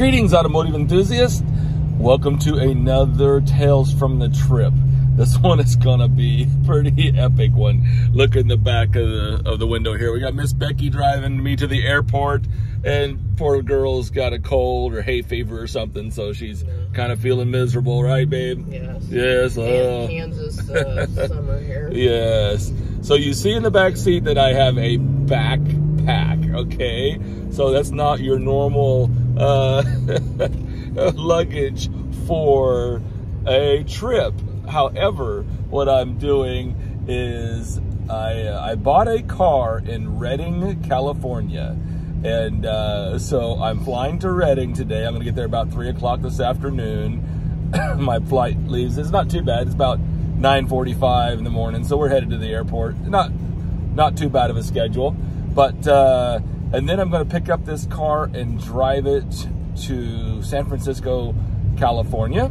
Greetings, automotive enthusiasts. Welcome to another Tales from the Trip. This one is gonna be pretty epic one. Look in the back of the of the window here. We got Miss Becky driving me to the airport, and poor girl's got a cold or hay fever or something, so she's kind of feeling miserable, right, babe? Yes. Yes. Uh, Kansas uh, summer here. Yes. So you see in the back seat that I have a backpack, okay? So that's not your normal uh, luggage for a trip. However, what I'm doing is I, uh, I bought a car in Redding, California. And uh, so I'm flying to Redding today. I'm going to get there about 3 o'clock this afternoon. My flight leaves. It's not too bad. It's about 9:45 in the morning, so we're headed to the airport. Not not too bad of a schedule, but uh, and then I'm going to pick up this car and drive it to San Francisco, California.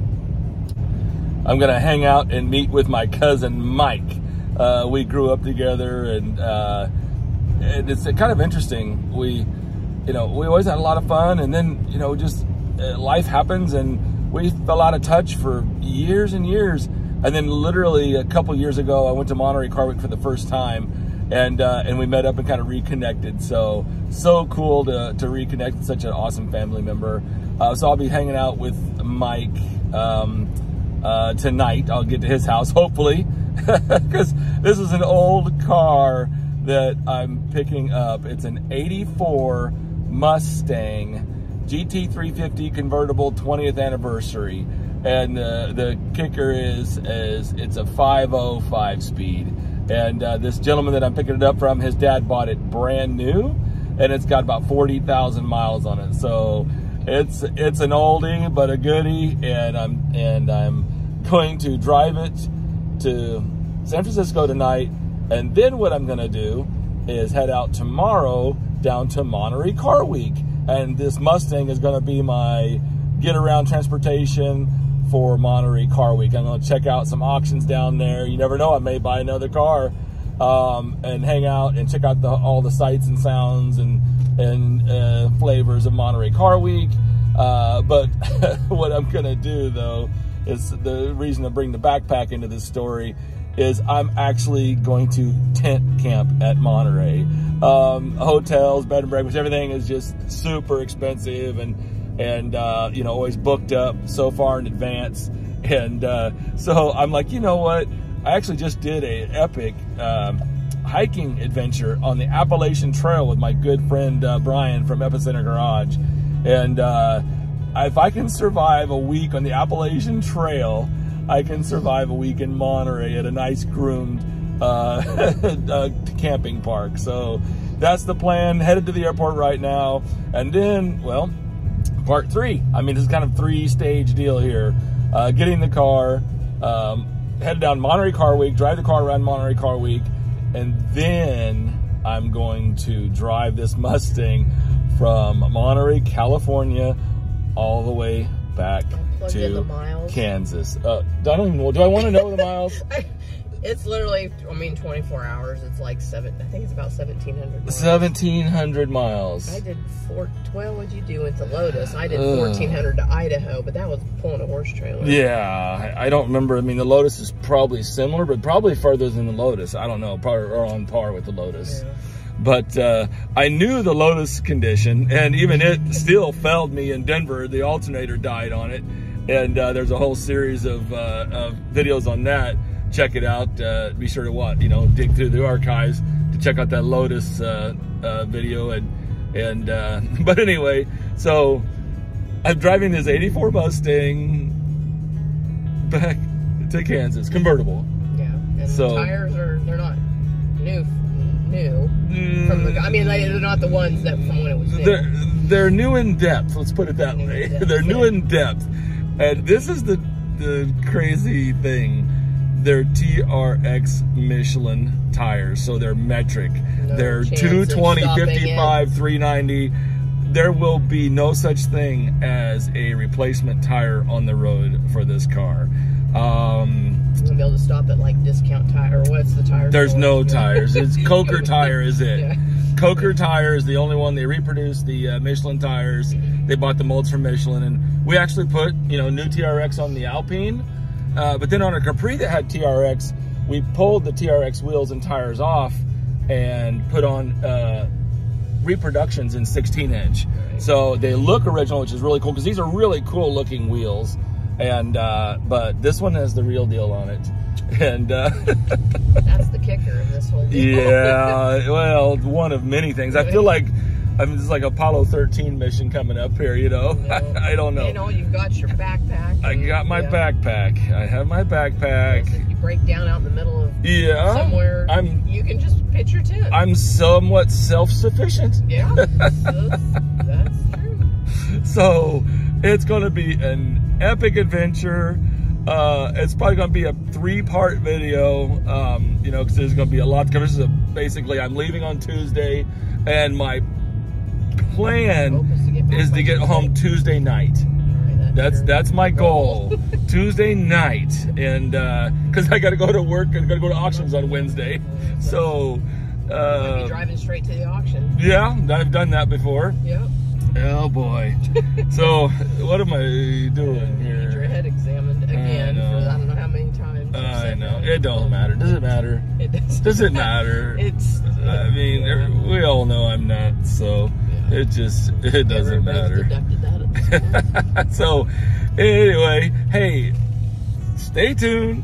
I'm going to hang out and meet with my cousin Mike. Uh, we grew up together, and, uh, and it's kind of interesting. We, you know, we always had a lot of fun, and then you know, just uh, life happens, and we fell out of touch for years and years. And then, literally a couple years ago, I went to Monterey Car Week for the first time, and uh, and we met up and kind of reconnected. So so cool to to reconnect with such an awesome family member. Uh, so I'll be hanging out with Mike. Um, uh, tonight. I'll get to his house, hopefully, because this is an old car that I'm picking up. It's an 84 Mustang GT350 convertible 20th anniversary. And uh, the kicker is, is it's a 505 speed. And uh, this gentleman that I'm picking it up from, his dad bought it brand new, and it's got about 40,000 miles on it. So it's it's an oldie but a goodie, and I'm and I'm going to drive it to San Francisco tonight, and then what I'm gonna do is head out tomorrow down to Monterey Car Week, and this Mustang is gonna be my get around transportation for Monterey Car Week. I'm gonna check out some auctions down there. You never know, I may buy another car. Um, and hang out and check out the, all the sights and sounds and and uh, flavors of Monterey Car Week. Uh, but what I'm gonna do though is the reason to bring the backpack into this story is I'm actually going to tent camp at Monterey. Um, hotels, bed and breakfast, everything is just super expensive and and uh, you know always booked up so far in advance. And uh, so I'm like, you know what? I actually just did a epic um, hiking adventure on the Appalachian Trail with my good friend uh, Brian from Epicenter Garage. And uh, if I can survive a week on the Appalachian Trail, I can survive a week in Monterey at a nice groomed uh, uh, camping park. So that's the plan. Headed to the airport right now. And then, well, part three. I mean, this is kind of three stage deal here. Uh, getting the car, um, headed down Monterey Car Week, drive the car around Monterey Car Week, and then I'm going to drive this Mustang from Monterey, California, all the way back to miles. Kansas. Uh, I don't even know. Do I want to know the miles? It's literally, I mean, 24 hours. It's like seven. I think it's about 1,700. miles. 1,700 miles. I did four. Well, what'd you do into Lotus? I did Ugh. 1,400 to Idaho, but that was pulling a horse trailer. Yeah, I I don't remember. I mean, the Lotus is probably similar, but probably further than the Lotus. I don't know, probably or on par with the Lotus. Yeah. But uh, I knew the Lotus condition, and even it still failed me in Denver. The alternator died on it, and uh, there's a whole series of, uh, of videos on that. Check it out. Uh, be sure to what you know, dig through the archives to check out that Lotus uh, uh, video. And and uh, but anyway, so I'm driving this '84 Mustang back to Kansas, convertible. Yeah. And So- the tires are, they're not new, new. From the, I mean, like, they're not the ones that from when it was new. they're they're new in depth. Let's put it that New way. they're new in depth, and this is the the crazy thing. They're TRX Michelin tires, so they're metric. No they're 220, stopping 55, 390. There will be no such thing as a replacement tire on the road for this car. Um, gonna be able to stop at like discount tire. Or what's the tire? there's store? no tires. It's Coker tire is it. Yeah. Coker Tire is the only one they reproduced the uh, Michelin tires. They bought the molds from Michelin, and we actually put you know new TRX on the Alpine. Uh, but then on a Capri that had TRX, we pulled the TRX wheels and tires off and put on uh, reproductions in 16 inch. So they look original, which is really cool because these are really cool looking wheels. And uh, but this one has the real deal on it. And uh, That's the kicker of this whole deal. yeah, well, one of many things. I feel like I'm just like Apollo 13 mission coming up here. You know, No. I don't know. You know, you've got your backpack. I got my yeah. backpack. I have my backpack. If you break down out in the middle of Yeah, somewhere, I'm you can just pitch your tent. I'm somewhat self-sufficient. yeah, that's, that's true. So it's going to be an epic adventure. Uh, it's probably going to be a three-part video, um, you know, because there's going to be a lot to cover. This is a, basically, I'm leaving on Tuesday, and my plan is to get back is to by get Tuesday. home Tuesday night. That's that's my goal. Tuesday night, and because I got to go to work, I got to go to auctions on Wednesday. So, uh, driving straight to the auction. yeah, I've done that before. Yep. Oh boy. so what am I doing Need your here? head examined again know. for I don't know how many times. I know it don't matter. Does it matter? It does. Does it matter? It's. I mean, every- we all know I'm not so Yeah. It just it doesn't Everybody's matter. deducted that at this point. so anyway, hey, stay tuned.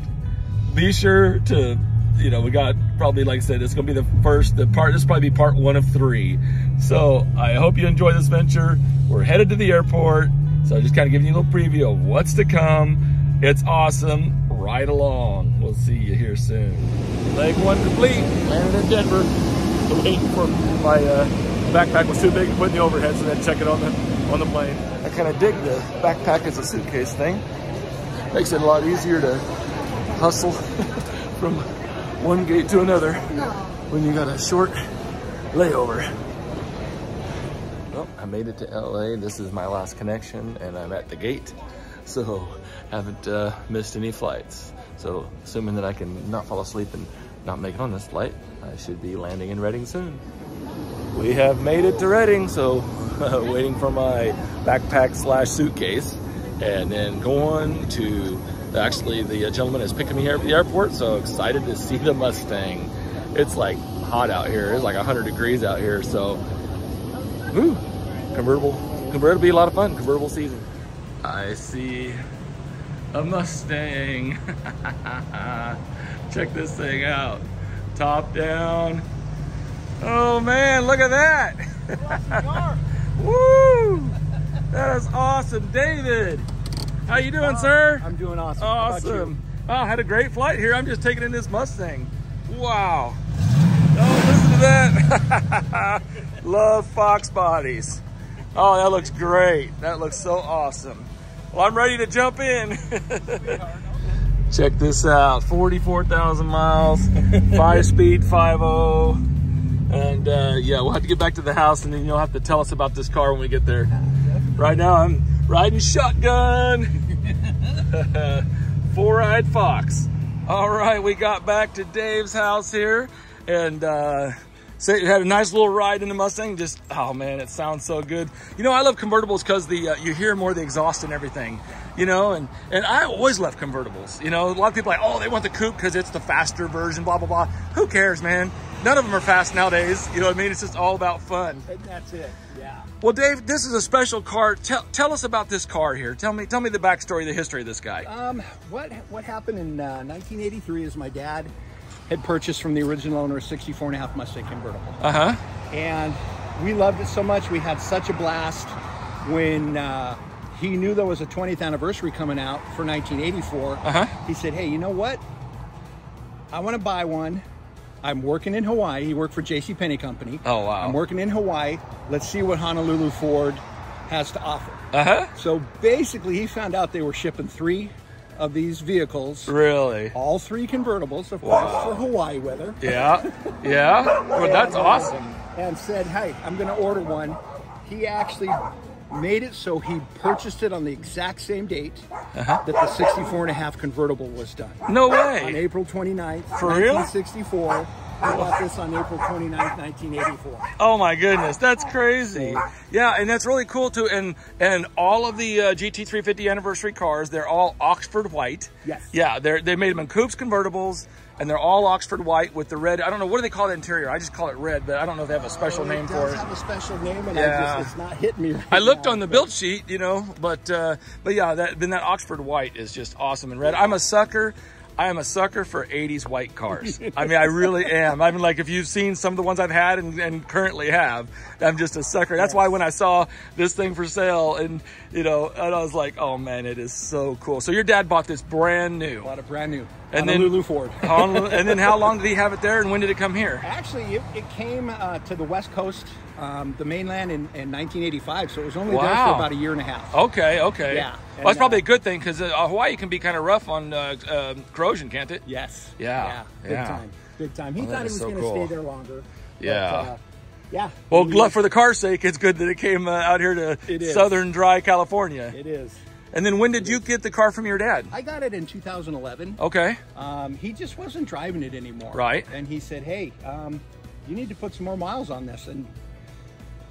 Be sure to, you know, we got probably like I said, it's gonna be the first the part this will probably be part one of three. So I hope you enjoy this venture. We're headed to the airport. So just kind of giving you a little preview of what's to come. It's awesome. Ride along. We'll see you here soon. Leg one complete. Landed in Denver. Waiting for my uh, backpack was too big to put in the overhead, so then check it on the on the plane. I kind of dig the backpack as a suitcase thing. Makes it a lot easier to hustle from one gate to another when you got a short layover. Well, I made it to LA. This is my last connection, and I'm at the gate, so haven't uh, missed any flights. So, assuming that I can not fall asleep and not make it on this flight, I should be landing in Redding soon. We have made it to Redding, so waiting for my backpack slash suitcase, and then going to. Actually, the gentleman is picking me here at the airport, so excited to see the Mustang. It's like hot out here. It's like 100 degrees out here, so Woo! Convertible. Convertible be a lot of fun. Convertible season. I see a Mustang. Check this thing out. Top down. Oh man, look at that. Woo! That is awesome. David, how you doing, uh, sir? I'm doing awesome. How about you? Awesome. Oh, I had a great flight here. I'm just taking in this Mustang. Wow. Oh, listen to that. Love Fox bodies. Oh, that looks great. That looks so awesome. Well, I'm ready to jump in. Check this out. 44,000 miles, five speed, 5.0. And uh, yeah, we'll have to get back to the house and then you'll have to tell us about this car when we get there. Right now I'm riding shotgun. Four-eyed fox. All right, we got back to Dave's house here and uh, had a nice little ride in the Mustang. Just, oh man, it sounds so good. You know, I love convertibles because the uh, you hear more the exhaust and everything, you know, and, and I always love convertibles. You know, a lot of people like, oh, they want the coupe because it's the faster version, blah, blah, blah. Who cares, man? None of them are fast nowadays. You know what I mean? It's just all about fun. And that's it. Yeah. Well, Dave, this is a special car. Tell, tell us about this car here. Tell me, tell me the backstory, the history of this guy. Um, what what happened in uh, 1983 is my dad had purchased from the original owner a 64 and a half Mustang convertible, Uh huh. and we loved it so much. We had such a blast when uh, he knew there was a 20th anniversary coming out for 1984. Uh-huh. He said, "Hey, you know what? I want to buy one." I'm working in Hawaii. He worked for J.C. Penney Company. Oh, wow. I'm working in Hawaii. Let's see what Honolulu Ford has to offer. Uh huh. So basically, he found out they were shipping three of these vehicles, Really? all three convertibles, of Wow. course, for Hawaii weather, Yeah. Yeah. Well, that's And, awesome. and said, "Hey, I'm going to order one." He actually made it so he purchased it on the exact same date Uh-huh. that the 64 and a half convertible was done. No On way. April 29th, For real? 1964, I bought this on April 29th, 1984. Oh my goodness, that's crazy. Yeah, and that's really cool too. And and all of the uh, GT350 anniversary cars, they're all Oxford white. Yes. Yeah, they they made them in coupes convertibles, and they're all Oxford white with the red. I don't know what do they call the interior. I just call it red, but I don't know if they have a special name it for it. have a special name, and I Yeah. just, it's not hitting me right I looked now, on the but- build sheet, you know, but uh, but yeah, that then that Oxford white is just awesome and red. I'm a sucker. I am a sucker for 80s white cars. I mean, I really am. I mean, like if you've seen some of the ones I've had and, and currently have, I'm just a sucker. That's why when I saw this thing for sale and, you know, and I was like, oh man, it is so cool. So your dad bought this brand new. Bought a brand new. And on then- Lulu Ford. And then how long did he have it there and when did it come here? Actually, it, it came uh, to the West Coast, um, the mainland, in, in 1985. So it was only there for about a year and a half. Okay, okay. Yeah, Well, that's probably uh, a good thing because uh, Hawaii can be kind of rough on uh, uh, corrosion, can't it? Yes. Yeah, Big yeah. time. Big time. He that thought he was so going to cool. stay there longer. but, Yeah. uh, yeah. Well, for the car's sake, it's good that it came uh, out here to southern dry California. It is. And then when did you get the car from your dad? I got it in 2011. Okay. Um, he just wasn't driving it anymore. Right. And he said, "Hey, um, you need to put some more miles on this." And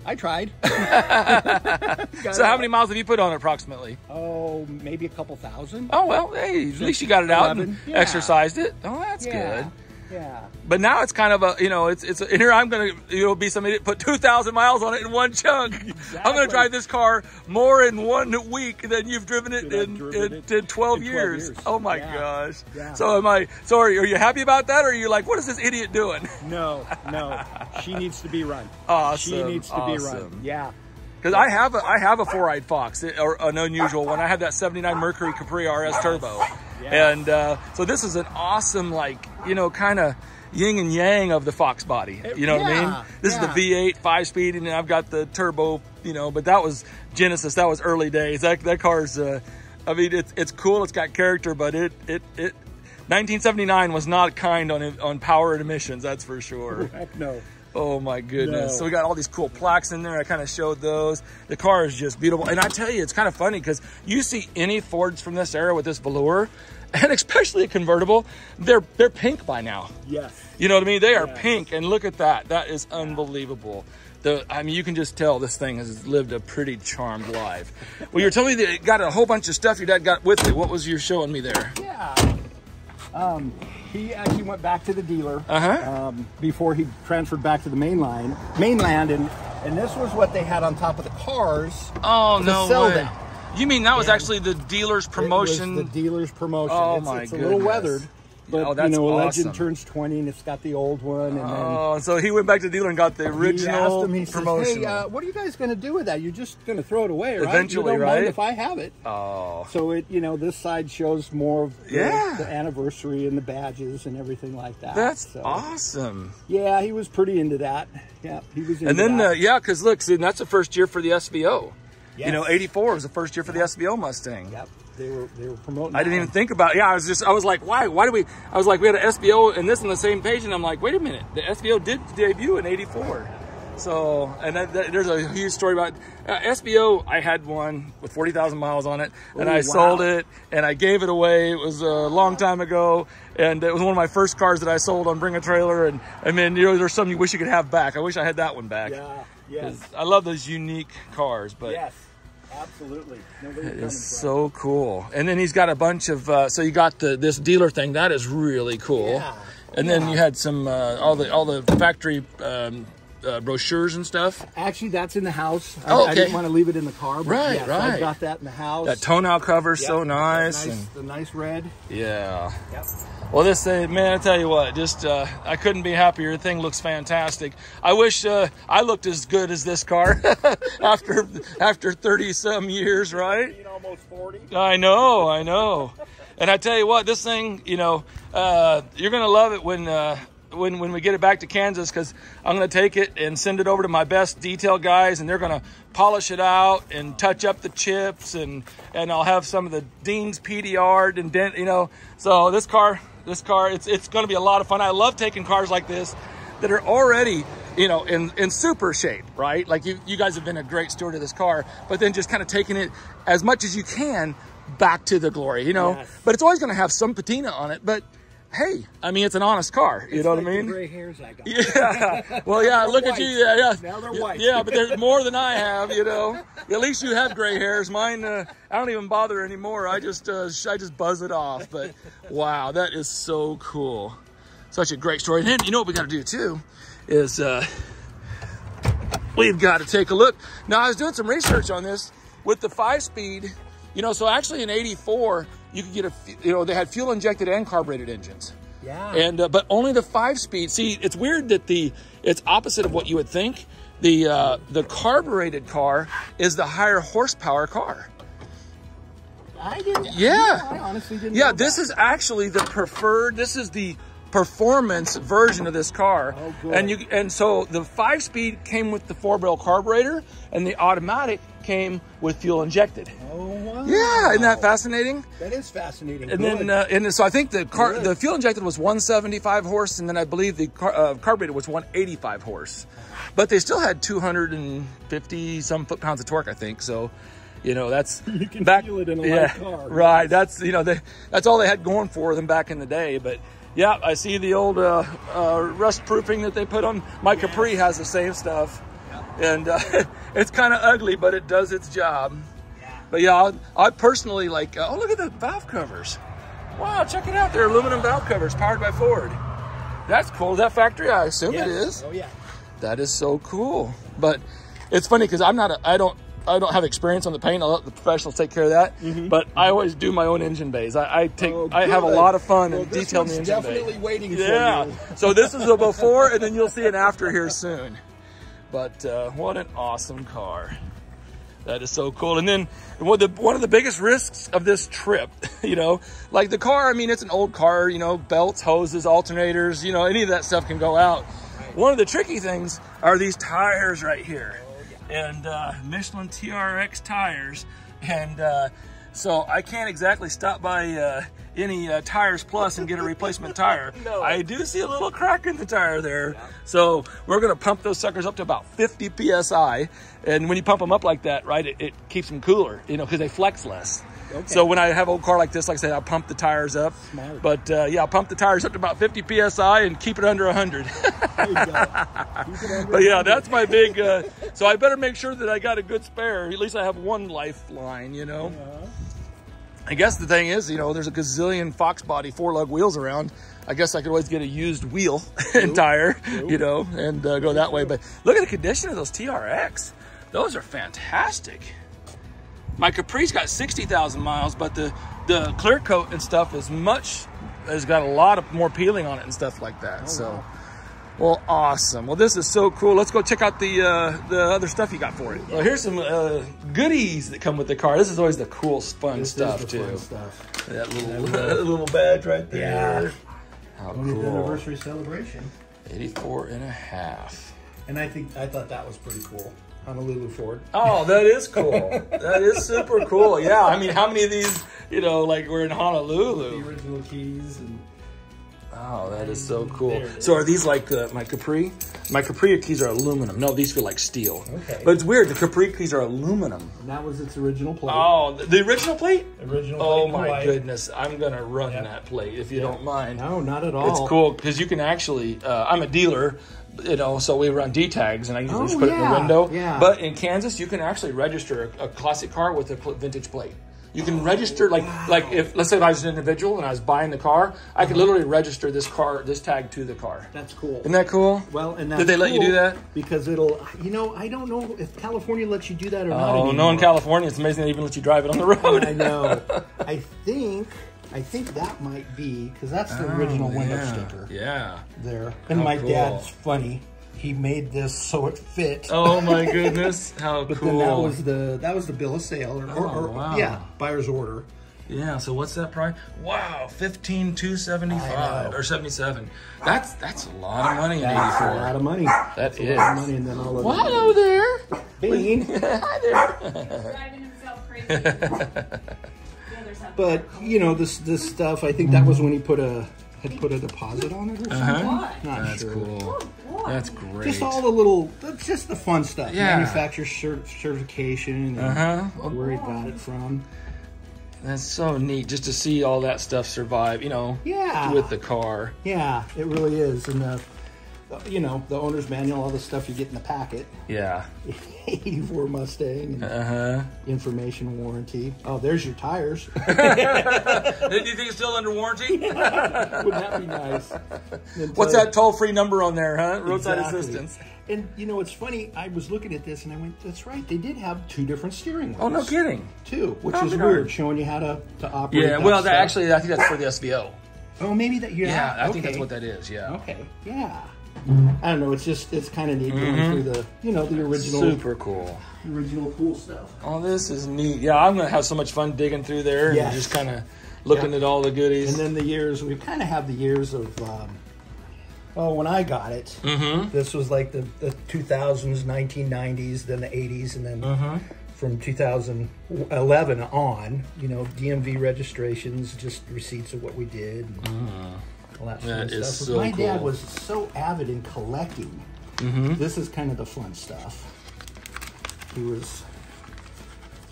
I tried. So how many miles have you put on it approximately? Oh, maybe a couple thousand. Oh well, hey, at least you got it out and yeah. exercised it. Oh, that's yeah. good. Yeah. But now it's kind of a, you know, it's it's here I'm gonna, you'll be somebody put two thousand miles on it in one chunk. I'm gonna drive this car more in one week than you've driven it in driven in, it in 12, in 12 years. years. Oh my Yeah. gosh. Yeah. So am I? So are, are you happy about that, or are you like, what is this idiot doing? No, no. she needs to be run. Awesome, She needs to be awesome. run. Yeah. Because I have a I have a four eyed fox, or an unusual one. I have that '79 Mercury Capri RS Turbo, Yeah. and uh, so this is an awesome, like you know, kind of yin and yang of the Fox body. You know what I mean? This yeah. is the V8 five speed, and then I've got the turbo. You know, but that was Genesis. That was early days. That that car's. Uh, I mean, it's it's cool. It's got character, but it it it. 1979 was not kind on on power and emissions. That's for sure. Heck no. Oh my goodness. No. So we got all these cool plaques in there. I kind of showed those. The car is just beautiful. And I tell you, it's kind of funny because you see any Fords from this era with this velour, and especially a convertible, they're they're pink by now. Yes. You know what I mean? They are Yes. pink, and look at that. That is unbelievable. The, I mean, you can just tell this thing has lived a pretty charmed life. Well, you're telling me that it got a whole bunch of stuff your dad got with it. What was you showing me there? Yeah. Um, he actually went back to the dealer Uh-huh. um, before he transferred back to the mainline, mainland, and and this was what they had on top of the cars. Oh, no sell way. them. You mean that was And actually the dealer's promotion? was the dealer's promotion. Oh, it's, my it's a little weathered, but Oh, that's you know, a awesome. legend turns 20, and it's got the old one, and then. Oh, so he went back to the dealer and got the He original asked him, he says, hey, uh, what are you guys going to do with that? You're just going to throw it away, right? Eventually, you don't mind right? if I have it. oh, So it, you know, this side shows more of the, Yeah. the anniversary and the badges and everything like that. that's so, awesome. Yeah, he was pretty into that. Yeah, he was into And then, uh, yeah, because look, see, that's the first year for the SVO. You know, 84 was the first year for the SVO Mustang. Yep, they were they were promoting. I didn't even think about. It. Yeah, I was just. I was like, why? Why do we? I was like, we had an SVO and this on the same page, and I'm like, wait a minute, the SVO did debut in '84. So, and that, that, there's a huge story about uh, SVO. I had one with 40,000 miles on it, and Oh, I wow. sold it, and I gave it away. It was a long time ago, and it was one of my first cars that I sold on Bring a Trailer. And I mean, you know, there's something you wish you could have back. I wish I had that one back. Yeah, yes, 'Cause I love those unique cars, but. yes, absolutely. It is so cool. And then he's got a bunch of uh, so you got the this dealer thing that is really cool. Yeah. And then you had some uh, all the all the factory um, uh, brochures and stuff. Actually, that's in the house. I, Oh, I didn't want to leave it in the car. But Right, yes, right. I've got that in the house. That tonal cover Yep, so that nice, nice and the nice red. yeah. Yep. Well, this thing, man, I tell you what, just uh, I couldn't be happier. The thing looks fantastic. I wish uh, I looked as good as this car after after thirty some years, right? Being almost forty. I know, I know. And I tell you what, this thing, you know, uh, you're gonna love it when uh, when when we get it back to Kansas because I'm gonna take it and send it over to my best detail guys, and they're gonna polish it out and touch up the chips, and and I'll have some of the Dean's PDR and dent, you know. So this car, this car, it's it's gonna be a lot of fun. I love taking cars like this that are already you know in in super shape right like you you guys have been a great steward of this car but then just kind of taking it as much as you can back to the glory you know Yes. but it's always going to have some patina on it but hey, I mean, it's an honest car. You know what I Like mean? Gray hairs I got. Yeah. Well, yeah. Look at you. Yeah, yeah. Now they're white. Yeah, but there's more than I have. You know. At least you have gray hairs. Mine, uh, I don't even bother anymore. I just, uh, I just buzz it off. But wow, that is so cool. Such a great story. And then you know what we got to do too, is uh, we've got to take a look. Now I was doing some research on this with the five-speed. You know, so actually in '84 you could get a, you know, they had fuel injected and carbureted engines Yeah. and uh, but only the five speed. See, it's weird that the it's opposite of what you would think. The uh, the carbureted car is the higher horsepower car. I didn't. Yeah. I honestly didn't. Yeah, this that. is actually the preferred. This is the performance version of this car. Oh. And you and so the five speed came with the four barrel carburetor, and the automatic came with fuel injected. Oh wow. Yeah, isn't that fascinating? That is fascinating. And Good. then, uh, and so I think the car, Good. the fuel injected was 175 horse, and then I believe the car, uh, carbureted was 185 horse. But they still had 250 some foot pounds of torque, I think. So, you know, that's You can back. feel it in a light yeah, car. right. That's you know, they, that's all they had going for them back in the day. But yeah, I see the old uh, uh, rust proofing that they put on. My Capri has the same stuff, and uh, it's kind of ugly, but it does its job. But yeah, I, I personally like. Uh, oh, look at the valve covers! Wow, check it out. They're aluminum valve covers powered by Ford. That's cool. Is that factory? I assume Yes. it is. Oh yeah. That is so cool. But it's funny because I'm not. A, I don't. I don't have experience on the paint. I'll let the professionals take care of that. But I always do my own engine bays. I, I take. Mm-hmm. Oh, I have a lot of fun Well, and this detailing the engine definitely bay. waiting Yeah. for you. so this is a before, and then you'll see an after here soon. But uh, what an awesome car. That is so cool. And then one of the one of the biggest risks of this trip, you know, like the car, I mean, it's an old car, you know, belts, hoses, alternators, you know, any of that stuff can go out. One of the tricky things are these tires right here. And uh, Michelin TRX tires. And uh, so I can't exactly stop by uh, any uh, Tires Plus and get a replacement tire. No. I do see a little crack in the tire there. So we're gonna pump those suckers up to about 50 PSI. And when you pump them up like that, right, it, it keeps them cooler, you know, because they flex less. Okay. So when I have an old car like this, like I said, I'll pump the tires up. Smart. But uh, yeah, I'll pump the tires up to about 50 PSI and keep it under 100. There you go. Under But yeah, that's my big. Uh, so I better make sure that I got a good spare. At least I have one lifeline, you know. Uh-huh. I guess the thing is, you know, there's a gazillion Fox body four lug wheels around. I guess I could always get a used wheel and tire, you know, and uh, go that way. But look at the condition of those TRX. Those are fantastic. My Capri's got 60,000 miles, but the, the clear coat and stuff is much, has got a lot of more peeling on it and stuff like that. so, well, awesome. Well, this is so cool. Let's go check out the uh, the other stuff you got for it. Well, here's some uh, goodies that come with the car. This is always the cool, fun This stuff too. fun stuff. That little little badge right there. Yeah. How 20th cool. anniversary celebration. 84 and a half. And I think I thought that was pretty cool. Honolulu Ford. Oh, that is cool. that is super cool. Yeah, I mean, how many of these, you know, like we're in Honolulu? The original keys and Oh, that is so cool. So are these like uh, my Capri? My Capri keys are aluminum. No, these feel like steel. Okay. But it's weird. The Capri keys are aluminum. and that was its original plate. Oh, the- original plate? Original Oh my white. goodness. I'm going to run Yep. that plate if you Yep. don't mind. No, not at all. It's cool because you can actually. Uh, I'm a dealer, you know, so we run D tags, and I usually Oh, just put it in the window. yeah. But in Kansas, you can actually register a, a classic car with a vintage plate. You can register like like if let's say if I was an individual and I was buying the car, I could literally register this car, this tag to the car. That's cool. Isn't that cool? well, and that's did they let you do that? Because it'll, you know, I don't know if California lets you do that or not. Oh no, in. California, it's amazing they even let you drive it on the road. I know. I think, I think that might be because that's the oh, original window Oh, sticker Yeah. there. And How my cool. dad's funny. He made this so it fit. Oh my goodness, how But cool! then that was the that was the bill of sale or, or, Oh, or- wow. yeah buyer's order. Yeah, so what's that price? Wow, fifteen two seventy I or seventy seven. That's that's a lot of money in eighty That's a lot of money. That That's a lot of money, and then all of Well, hello there. Bean. Hi there. But you know this this stuff. I think that was when he put a had put a deposit on it or something. Uh-huh. Not That's sure. cool. That's great. Just all the little, that's just the fun stuff. Yeah. Manufacturer cert- certification and Uh huh. where he got it from. That's so neat just to see all that stuff survive, you know, Yeah. with the car. Yeah, it really is. And the, you know, the owner's manual, all the stuff you get in the packet. Yeah. 84 Mustang Uh huh. information warranty. Oh, there's your tires. Do you think it's still under warranty? Wouldn't that be nice? What's that toll free number on there, huh? Roadside Exactly. assistance. And you know, it's funny. I was looking at this and I went, "That's right. They did have two different steering wheels." Oh, no kidding. Two, which Oh, is weird, showing you how to to operate. Yeah, that well, that actually, I think that's for the SVO. Oh, maybe that. Yeah, Yeah, I think that's what that is. Yeah. Okay, yeah. I don't know. It's just it's kind of neat going through the you know the original Mm-hmm. Super cool. original cool stuff. Oh, this is neat. Yeah, I'm gonna have so much fun digging through there Yes. and just kind of looking Yeah. at all the goodies. And then the years we kind of have the years of. Um, oh, when I got it, mm-hmm. this was like the the 2000s, 1990s, then the 80s, and then. Mm-hmm. From 2011 on, you know, DMV registrations, just receipts of what we did, and all that sort of is stuff. so My dad was so avid in collecting. Mm-hmm. This is kind of the fun stuff. He was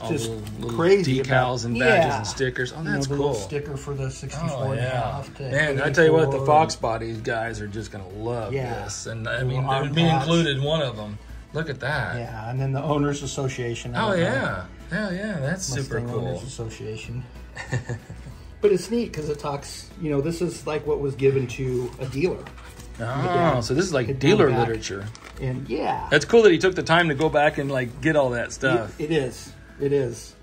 just the little crazy decals about- and badges Yeah. and stickers. Oh, you know, that's cool. sticker for the 64 Oh and a yeah, half to man! I tell you what, the Fox Bodies guys are just gonna love Yeah. this, and I mean, arm me pads. included, one of them. Look at that! Yeah, and then the owners association. Oh yeah, hell yeah, that's super cool. Owners Association. but it's neat because it talks. You know, this is like what was given to a dealer, Oh, so this is like dealer literature. and yeah, That's cool that he took the time to go back and like get all that stuff. It, it is. It is.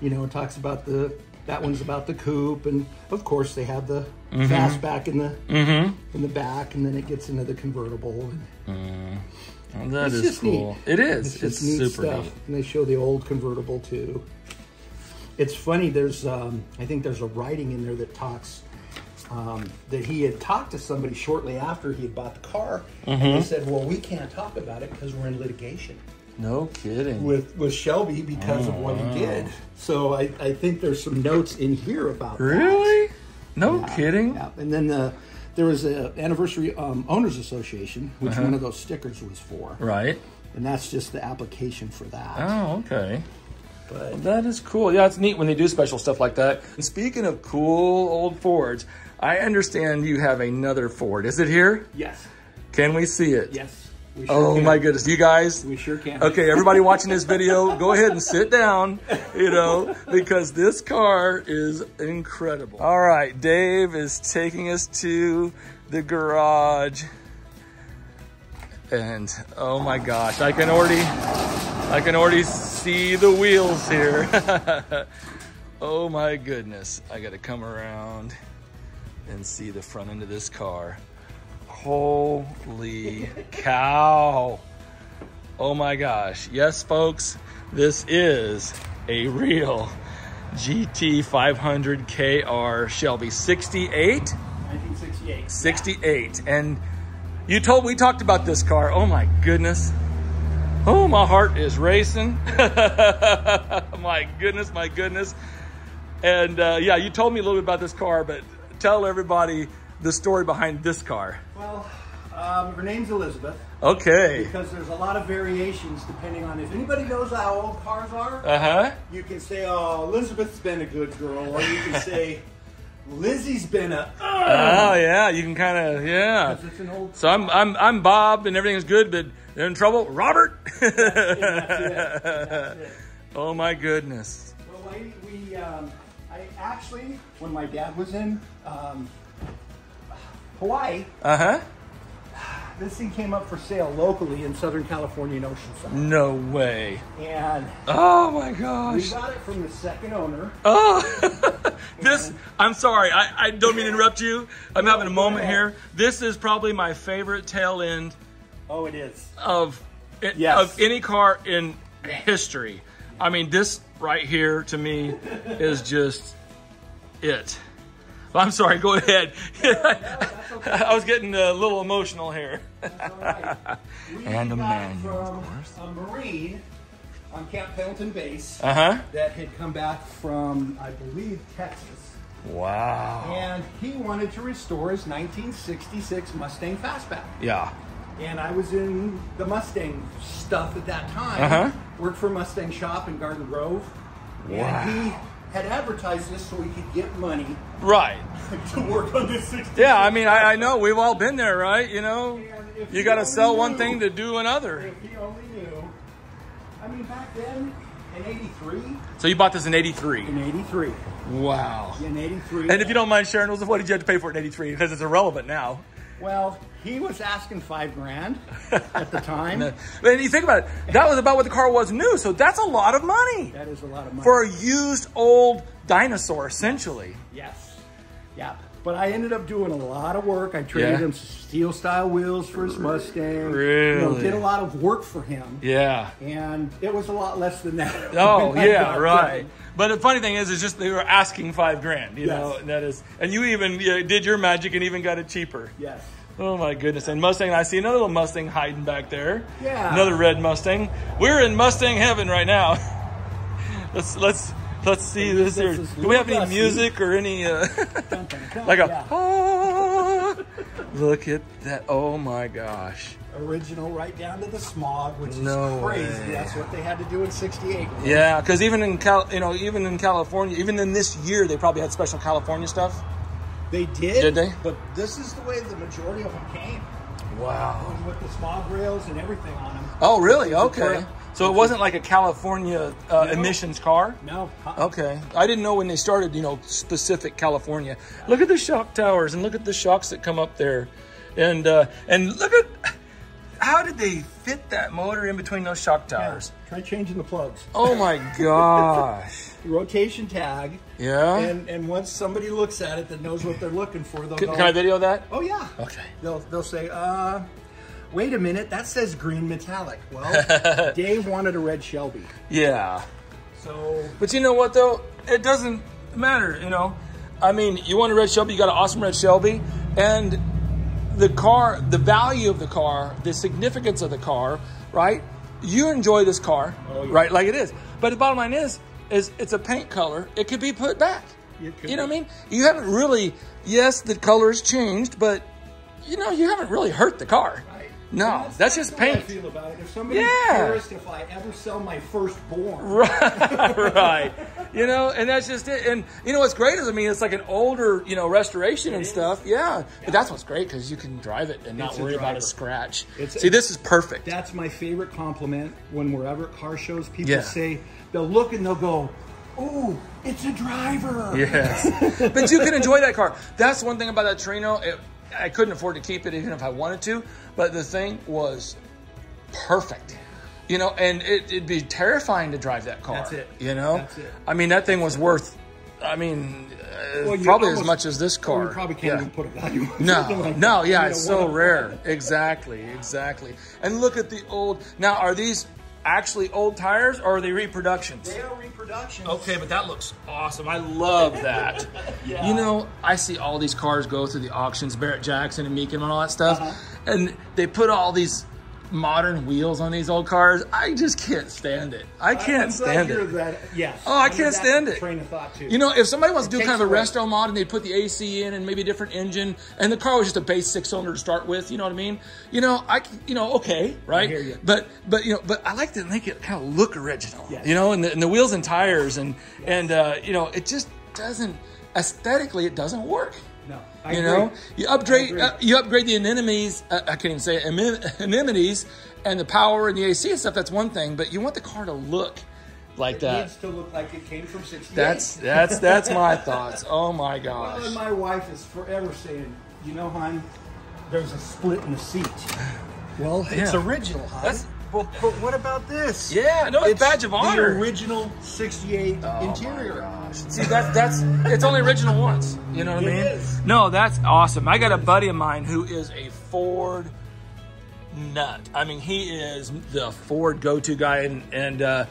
You know, it talks about the that one's about the coupe, and of course they have the fastback in the Mm-hmm. in the back, and then it gets into the convertible. And Oh, that it's is just cool. neat. It is. It's It's, neat super stuff, neat. and they show the old convertible too. It's funny. There's, um, I think there's a writing in there that talks um, that he had talked to somebody shortly after he had bought the car, and Mm-hmm. they said, "Well, we can't talk about it because we're in litigation." No kidding. with with Shelby because of what Oh, he did. So I, I think there's some notes in here about that. really? No Yeah, kidding. Yeah. And then the, there was a anniversary um, owners association, which Uh-huh. one of those stickers was for, Right. and that's just the application for that. Oh, okay. But That is cool. Yeah, it's neat when they do special stuff like that. And speaking of cool old Fords, I understand you have another Ford. Is it here? yes, Can we see it? yes, we sure Oh can. my goodness, you guys. we sure can. Okay, everybody watching this video, go ahead and sit down, you know, because this car is incredible. All right, Dave is taking us to the garage. And oh my gosh, I can already I can already see the wheels here. oh my goodness. I got to come around and see the front end of this car. Holy cow. Oh my gosh. Yes, folks, this is a real GT 500 KR Shelby 68. 1968. 68. And you told we talked about this car. Oh my goodness. Oh, my heart is racing. my goodness, my goodness. And uh, yeah, you told me a little bit about this car, but tell everybody the story behind this car. Well, um, her name's Elizabeth Okay. because there's a lot of variations depending on if anybody knows how old cars are. Uh huh. You can say, "Oh, Elizabeth's been a good girl," or you can say, "Lizzie's been a." Oh yeah, you can kind of yeah. It's an old. So I'm I'm I'm Bob and everything's good, but they're in trouble. Robert. That's it. That's it. oh my goodness. Well, we, we um, I actually, when my dad was in um, Hawaii, Uh huh. this thing came up for sale locally in Southern California in Oceanside, No way. and Oh my gosh, we got it from the second owner. Oh, this. I'm sorry. I, I don't mean to interrupt you. I'm having a moment here. This is probably my favorite tail end Oh, it is. of Yes. of any car in history. I mean, this right here to me is just it. I'm sorry. Go ahead. I was getting a little emotional here. That's all right. We And a got manual, of course. a Marine on Camp Pendleton Base Uh huh. that had come back from, I believe, Texas. Wow. And he wanted to restore his 1966 Mustang Fastback. Yeah. And I was in the Mustang stuff at that time. Uh-huh. Worked for Mustang Shop in Garden Grove. Wow. And he had advertised this so he could get money Right. to work on this 60. Yeah, I mean, I, I know we've all been there, right? You know, you got to sell one thing to do another. If he only knew. I mean, back then, in 83, So you bought this in '83. in 83, Wow. in 83. And if you don't mind sharing, what did you have to pay for it in '83? Because it's irrelevant now. Well, he was asking five grand at the time. Uh, and you think about it, that was about what the car was new. So that's a lot of money that is a lot of money. for a used old dinosaur, essentially. Yes. Yeah. But I ended up doing a lot of work. I traded Yeah. him steel style wheels for his Mustang. You know, Really? did a lot of work for him. Yeah. And it was a lot less than that. Oh yeah, right. done. But the funny thing is, is just they were asking five grand. You Yes. know, and that is, and you even you did your magic and even got it cheaper. Yes. Oh my goodness! And Mustang, I see another little Mustang hiding back there. Yeah. Another red Mustang. We're in Mustang heaven right now. let's let's let's see this here. Do we have any music or any uh, like a? "Ah"? look at that! Oh my gosh! original right down to the smog, which is No crazy. way. That's what they had to do in '68. Yeah, because even in Cal, you know, even in California, even in this year, they probably had special California stuff. They did. Did they? But this is the way the majority of them came. Wow. With the smog rails and everything on them. Oh, really? Okay. So it wasn't like a California uh, No. emissions car. No. uh-uh. Okay. I didn't know when they started, you know, specific California. Look at the shock towers and look at the shocks that come up there. And uh, and look at how did they fit that motor in between those shock towers? Yeah. towers? Try changing the plugs. Oh my gosh. Rotation tag. Yeah. And and once somebody looks at it that knows what they're looking for, they'll Can, go, can I video that? Oh yeah. Okay. They'll they'll say, uh, wait a minute, that says green metallic. Well, Dave wanted a red Shelby. Yeah. So But you know what though? It doesn't matter, you know. I mean, you want a red Shelby, you got an awesome red Shelby, and the car, the value of the car, the significance of the car, right? You enjoy this car, Oh, yeah. right? Like it is. But the bottom line is, is it's a paint color. It could be put back. You know what I mean? You haven't really, yes, the color's changed, but you know, you haven't really hurt the car. No, And that's just paint. I feel about it. If somebody's Yeah. if I ever sell my firstborn, right, right. You know, and that's just it. And you know what's great is, I mean, it's like an older, you know, restoration and is. stuff. Yeah, but that's what's great because you can drive it and not It's a worry about a scratch. It's- See, this is perfect. that's my favorite compliment when we're ever at car shows. People Yeah. say they'll look and they'll go, "Oh, it's a driver." Yes, but you can enjoy that car. That's one thing about that Torino. It, I couldn't afford to keep it even if I wanted to, but the thing was perfect. You know, and it, it'd be terrifying to drive that car. That's it. You know, That's it. I mean, that thing was worth. I mean, uh, Well, probably as much as this car. You probably can't Yeah. even put a value on No, like no, yeah, You it's so rare. Exactly, exactly. And look at the old. Now, are these actually old tires or are they reproductions? They are reproductions. Okay, but that looks awesome. I love that. Yeah. You know, I see all these cars go through the auctions, Barrett Jackson and Mecum and all that stuff, Uh-huh. and they put all these modern wheels on these old cars. I just can't stand it. I can't I'm stand it. That, yes. Oh, I can't stand it. Train of thought too. You know, if somebody wants to do kind of a away. resto mod and they put the AC in and maybe a different engine, and the car was just a base six cylinder to start with, you know what I mean? You know, I you know, okay, right? But, but you know, but I like to make it kind of look original, Yes. you know, and the, and the wheels and tires and and uh, you know, it just doesn't aesthetically, it doesn't work. I you agree. know, you upgrade uh, you upgrade the anemones. Uh, I can't even say it, anemones and the power and the AC and stuff. That's one thing, but you want the car to look like It that. needs to look like it came from 68. That's that's that's my thoughts. Oh my Well, gosh. my wife is forever saying, you know, hon, there's a split in the seat. Well, it's original, hon. That's- but, but what about this? Yeah, no, it's badge of honor. The original 68 Oh interior. See that that's it's only original once. You know what I mean? is. No, that's awesome. I got a buddy of mine who is a Ford nut. I mean, he is the Ford go-to guy, and and uh,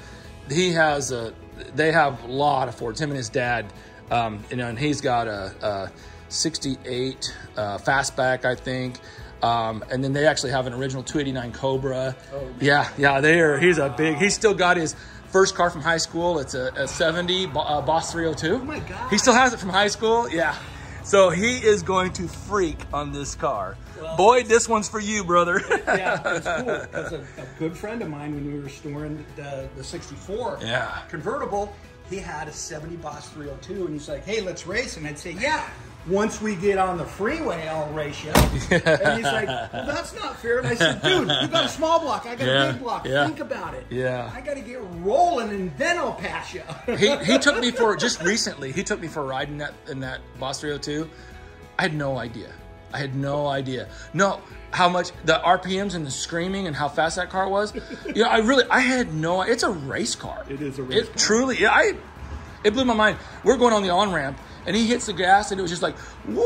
he has a. They have a lot of Fords. Him and his dad, um, you know, and he's got a, a '68 uh, fastback, I think. Um, and then they actually have an original 289 Cobra. Oh, yeah, yeah, they are. He's a big. He's still got his first car from high school. It's a, a 70 Bo- uh, Boss 302. Oh my God. He still has it from high school. Yeah. So he is going to freak on this car. Boyd, this one's for you, brother. yeah, it's cool because a, a good friend of mine, when we were storing the, the 64 Yeah. convertible, he had a 70 Boss 302, and he's like, "Hey, let's race." And I'd say, "Yeah." Once we get on the freeway, I'll race you. and he's like, "Well, that's not fair." And I said, "Dude, you got a small block. I got Yeah, a big block. yeah. Think about it. Yeah. I got to get rolling, and then I'll pass you." he, he took me for just recently. He took me for a ride in that in that Boss 302. I had no idea. I had no idea. No, how much the RPMs and the screaming and how fast that car was. You know, I really I had no. It's a race car. It is a race It car. truly. Yeah, I. It blew my mind. We're going on the on ramp and he hits the gas and it was just like whoop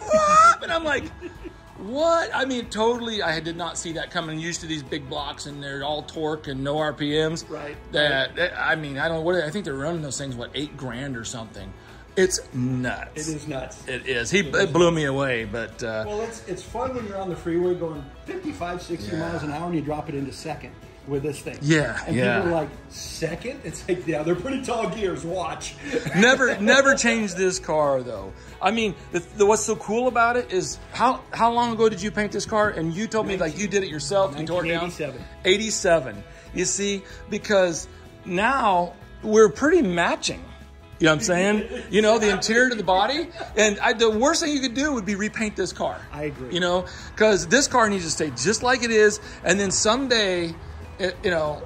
whoop and I'm like. What? I mean, totally. I did not see that coming. Used to these big blocks, and they're all torque and no RPMs. Right, That, that- I mean, I don't. What I think they're running those things. What eight grand or something? It's nuts. It is nuts. It is. He it blew me away, but uh, Well, it's it's fun when you're on the freeway going 55, 60 Yeah. miles an hour and you drop it into second with this thing. Yeah, And yeah. people are like, second? It's like, yeah, they're pretty tall gears. Watch. never never change this car though. I mean, the, the, what's so cool about it is how how long ago did you paint this car? And you told me like you did it yourself. You tore it down. 1987. 87. You see, because now we're pretty matching. You know what I'm saying? You know, the interior to the body. And I, the worst thing you could do would be repaint this car. I agree. You know, because this car needs to stay just like it is. And then someday, it, you know,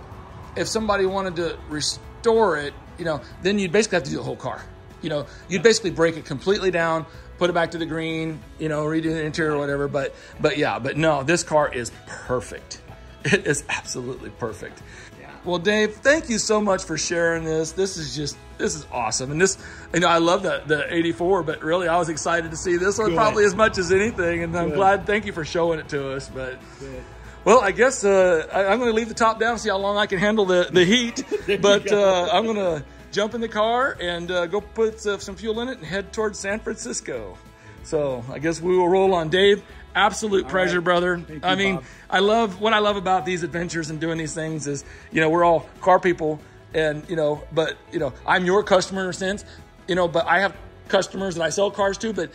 if somebody wanted to restore it, you know, then you'd basically have to do the whole car. You know, you'd basically break it completely down, put it back to the green, you know, redo the interior or whatever. But, but yeah, but no, this car is perfect. It is absolutely perfect. Yeah. Well, Dave, thank you so much for sharing this. This is just, this is awesome. And this, you know, I love the, the 84, but really I was excited to see this one Good. probably as much as anything. And I'm Good. glad, thank you for showing it to us. But, Good. Well, I guess uh, I, I'm going to leave the top down, see how long I can handle the, the heat. but uh, I'm going to jump in the car and uh, go put uh, some fuel in it and head towards San Francisco. So I guess we will roll on. Dave, absolute pleasure, right. brother. Thank I you, mean, Bob. I love what I love about these adventures and doing these things is, you know, we're all car people and, you know, but, you know, I'm your customer in a sense, you know, but I have customers that I sell cars to, but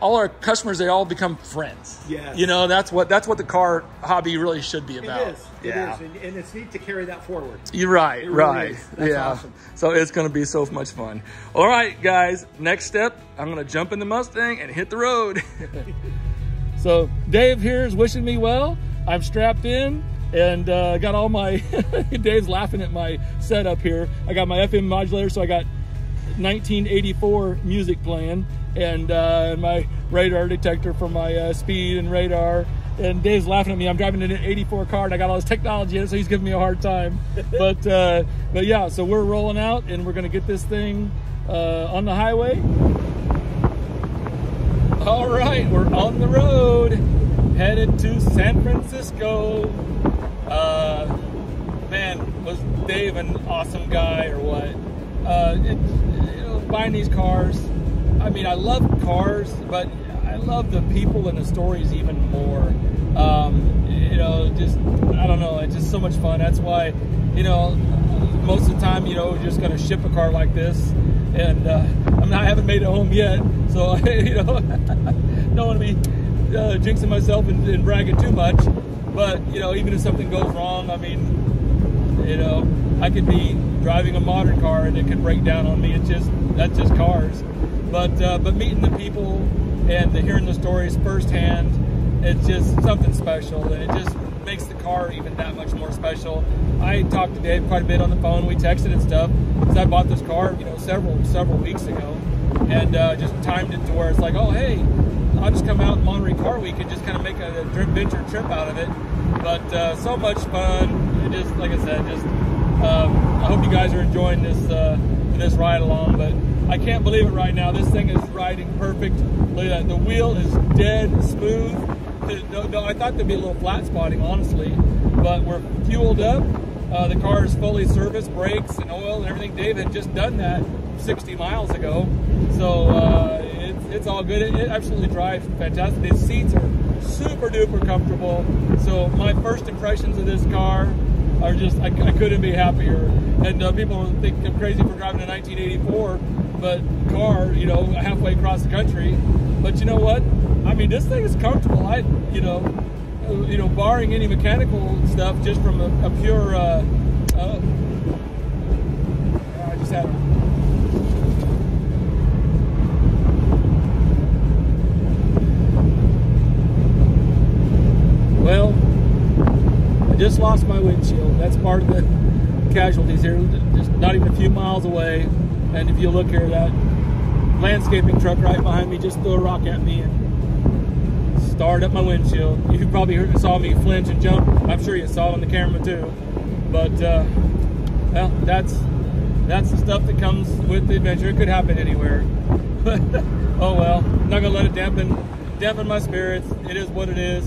all our customers, they all become friends. Yeah. You know, that's what, that's what the car hobby really should be about. It is. It yeah. is. And, and it's neat to carry that forward. You're right, really right. is. That's yeah. awesome. So it's going to be so much fun. All right, guys. Next step, I'm going to jump in the Mustang and hit the road. so Dave here is wishing me well. I'm strapped in and uh, got all my. Dave's laughing at my setup here. I got my FM modulator, so I got 1984 music playing and uh, my radar detector for my uh, speed and radar. And Dave's laughing at me. I'm driving an 84 car and I got all this technology in it, so he's giving me a hard time. but uh, but yeah, so we're rolling out and we're gonna get this thing uh, on the highway. All right, we're on the road, headed to San Francisco. Uh, man, was Dave an awesome guy or what? Uh, it, you know, buying these cars. I mean, I love cars, but I love the people and the stories even more. Um, you know, just I don't know. It's just so much fun. That's why, you know, most of the time, you know, we're just gonna ship a car like this, and uh, I I haven't made it home yet, so you know, don't want to be uh, jinxing myself and, and bragging too much. But you know, even if something goes wrong, I mean, you know, I could be driving a modern car and it could break down on me. It's just that's just cars. But uh, but meeting the people and the, hearing the stories firsthand, it's just something special, and it just makes the car even that much more special. I talked to Dave quite a bit on the phone. We texted and stuff because I bought this car, you know, several several weeks ago, and uh, just timed it to where it's like, oh hey, I'll just come out Monterey Car Week and just kind of make a, adventure trip out of it. But uh, so much fun. It just like I said, just um, I hope you guys are enjoying this uh, this ride along. But I can't believe it right now. This thing is riding perfect. Look at that. The wheel is dead smooth. No, no, I thought there'd be a little flat spotting, honestly, but we're fueled up. Uh, the car is fully serviced, brakes and oil and everything. Dave had just done that 60 miles ago, so uh, it's, it's all good. It, it absolutely drives fantastic. The seats are super duper comfortable. So my first impressions of this car are just I, I couldn't be happier. And uh, people think I'm crazy for driving a 1984, but car, you know, halfway across the country. But you know what? I mean, this thing is comfortable. I, you know, you know, barring any mechanical stuff, just from a, a pure. Uh, uh, sat on. Well, I just lost my windshield. That's part of the casualties here. Just not even a few miles away. And if you look here, that landscaping truck right behind me just threw a rock at me and starred up my windshield. You probably heard, saw me flinch and jump. I'm sure you saw it on the camera too. But uh, well, that's that's the stuff that comes with the adventure. It could happen anywhere. But oh well, I'm not gonna let it dampen dampen my spirits. It is what it is.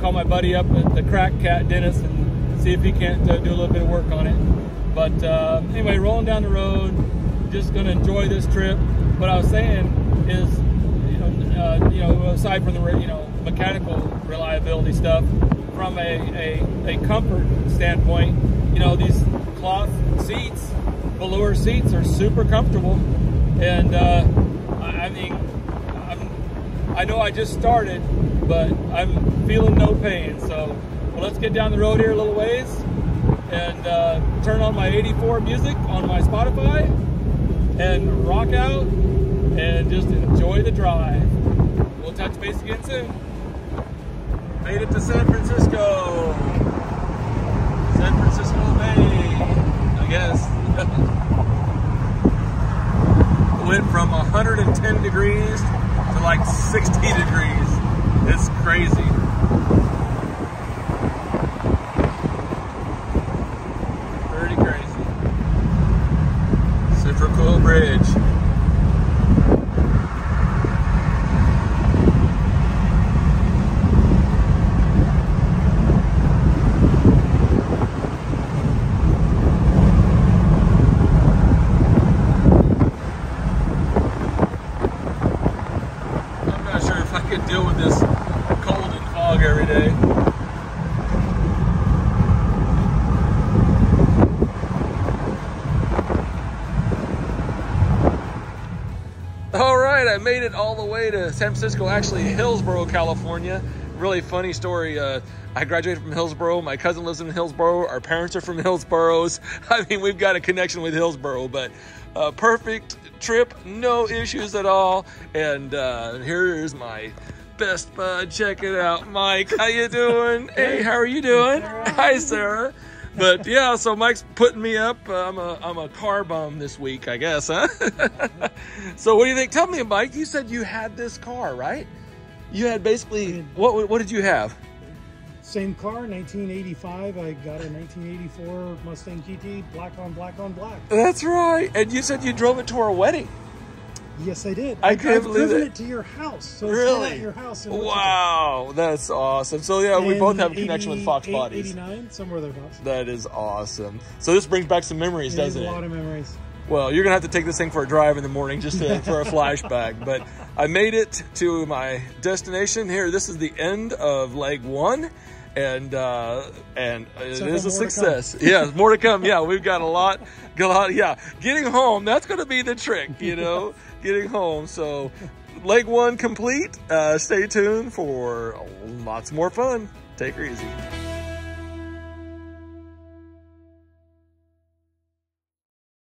Call my buddy up at the Crack Cat Dennis and see if he can't uh, do a little bit of work on it. But uh, anyway, rolling down the road, just gonna enjoy this trip. What I was saying is, you know, uh, you know, aside from the you know mechanical reliability stuff, from a, a, a comfort standpoint, you know, these cloth seats, velour seats are super comfortable. And uh, I, I mean, I'm, I know I just started, but I'm feeling no pain. So well, let's get down the road here a little ways and uh, turn on my 84 music on my Spotify and rock out and just enjoy the drive. We'll touch base again soon. Made it to San Francisco. San Francisco Bay, I guess. Went from 110 degrees to like 60 degrees. It's crazy. Pretty crazy. Super cool bridge. I'm not sure if I could deal with this cold and fog every day. All right, I made it all the way to San Francisco, actually Hillsborough, California. Really funny story. Uh, I graduated from Hillsborough. My cousin lives in Hillsborough. Our parents are from Hillsboroughs. I mean, we've got a connection with Hillsborough, but uh, perfect trip, no issues at all. And uh, here's my best bud. Check it out, Mike. How you doing? hey, how are you doing? Hi, Sarah. But yeah, so Mike's putting me up. Uh, I'm a I'm a car bum this week, I guess, huh? so what do you think? Tell me, Mike. You said you had this car, right? You had basically what? What did you have? Same car, 1985. I got a 1984 Mustang GT, black on black on black. That's right. And you said you drove it to our wedding. Yes, I did. I I've couldn't believe driven it. it to your house. So it's Really? at your house. Wow, that's awesome. So yeah, we both have a connection with Fox Bodies. 89, somewhere thereabouts. That is awesome. So this brings back some memories, It doesn't it? a lot of memories. Well, you're gonna have to take this thing for a drive in the morning just to, for a flashback. But I made it to my destination here. This is the end of leg one, and uh, and it So is a to success. Yeah, more to come. Yeah, we've got a lot, got a lot. Yeah, getting home. That's gonna be the trick, you know, getting home. So leg one complete. Uh, stay tuned for lots more fun. Take her easy.